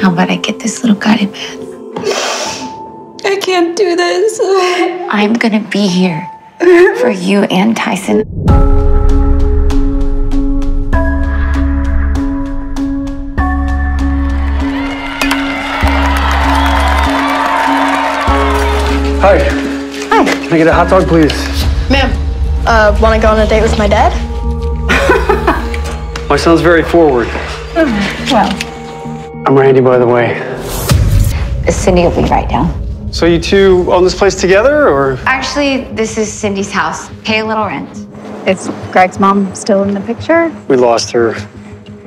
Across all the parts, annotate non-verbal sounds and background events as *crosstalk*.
How about I get this little guy to bed? I can't do this. *laughs* I'm gonna be here for you and Tyson. Hi. Hi. Can I get a hot dog, please? Ma'am, uh, wanna go on a date with my dad? *laughs* My son's very forward. Well, I'm Randy, by the way. Cindy will be right down. So you two own this place together, or? Actually, this is Cindy's house. Pay a little rent. Is Greg's mom still in the picture? We lost her.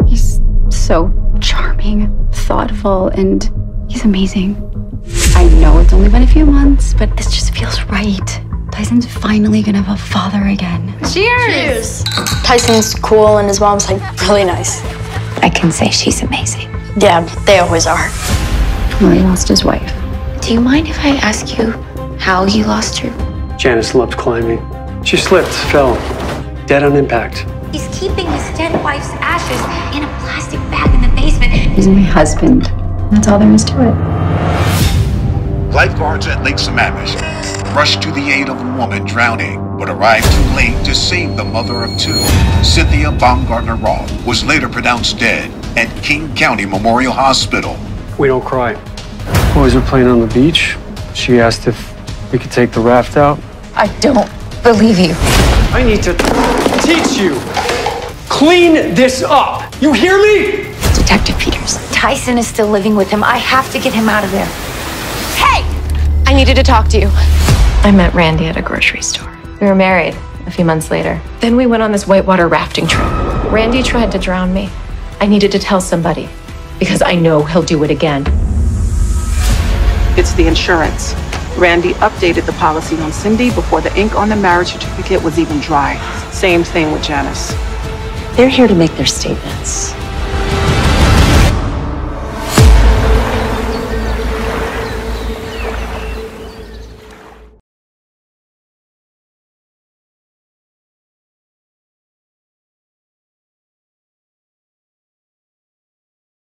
He's so charming, thoughtful, and he's amazing. I know it's only been a few months, but this just feels right. Tyson's finally gonna have a father again. Cheers! Cheers! Tyson's cool and his mom's like really nice. I can say she's amazing. Yeah, they always are. Well, he lost his wife. Do you mind if I ask you how you lost her? Janice loved climbing. She slipped, fell, dead on impact. He's keeping his dead wife's ashes in a plastic bag in the basement. He's my husband. That's all there is to it. Lifeguards at Lake Sammamish rushed to the aid of a woman drowning, but arrived too late to save the mother of two. Cynthia Baumgartner Roth was later pronounced dead at King County Memorial Hospital. We don't cry. Boys were playing on the beach. She asked if we could take the raft out. I don't believe you. I need to teach you. Clean this up. You hear me? Detective Peters. Tyson is still living with him. I have to get him out of there. Hey! I needed to talk to you. I met Randy at a grocery store. We were married a few months later. Then we went on this whitewater rafting trip. Randy tried to drown me. I needed to tell somebody because I know he'll do it again. It's the insurance. Randy updated the policy on Cindy before the ink on the marriage certificate was even dry. Same thing with Janice. They're here to make their statements.